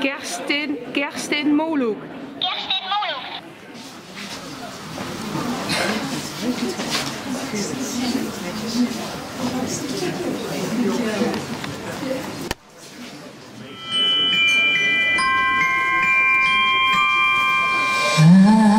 Kerstin, Kerstin Molhoek. Kerstin Molhoek. Don't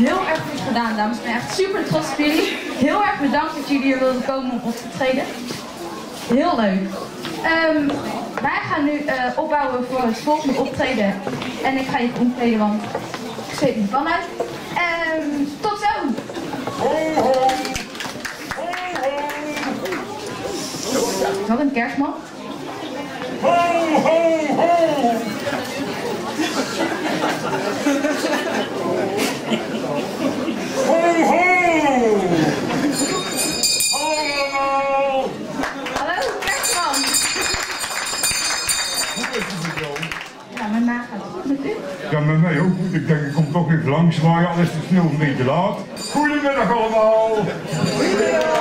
Heel erg goed gedaan, dames. Ik ben echt super trots op jullie. Heel erg bedankt dat jullie hier wilden komen om op te treden. Heel leuk. Ehm, wij gaan nu eh, opbouwen voor het volgende optreden. En ik ga je omkleden, want ik steek mijn pan uit. Ehm, tot zo! Dat een kerstman? Ja, met mij ook. Ik denk, ik kom toch even langs, maar ja, is de sneeuw een beetje laat. Goedemiddag allemaal. Goedemiddag.